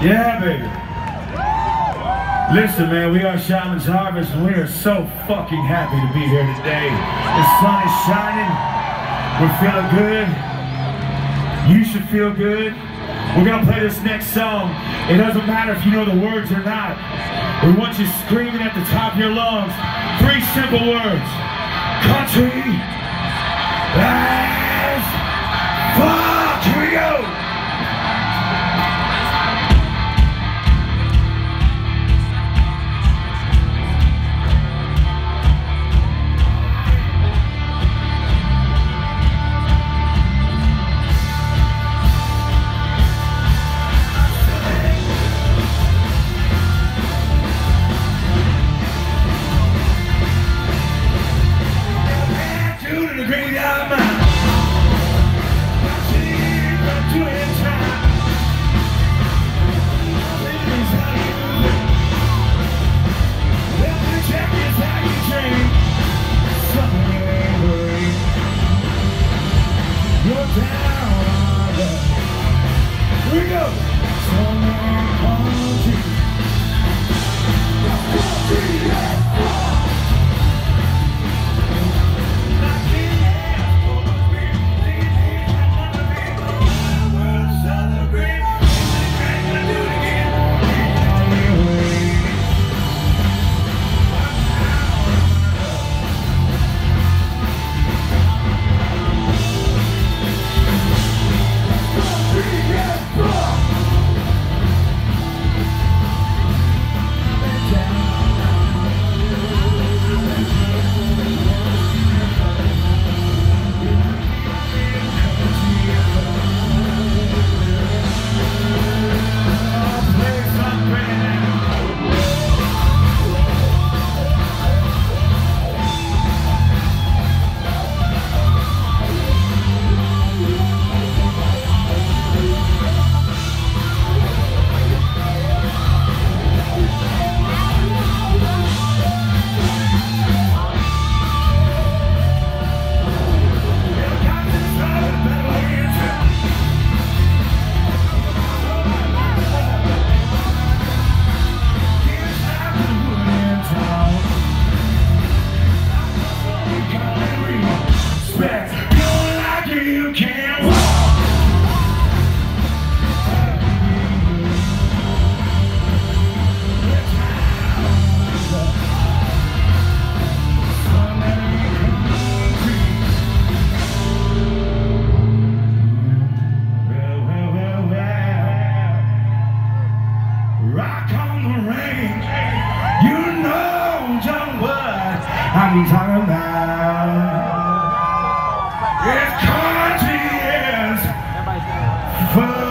Yeah, baby. Listen, man, we are Shaman's Harvest, and we are so fucking happy to be here today. The sun is shining. We're feeling good. You should feel good. We're gonna play this next song. It doesn't matter if you know the words or not. We want you screaming at the top of your lungs. Three simple words. Country. As you're down under. Here we go. I'm talking about. It's conscious.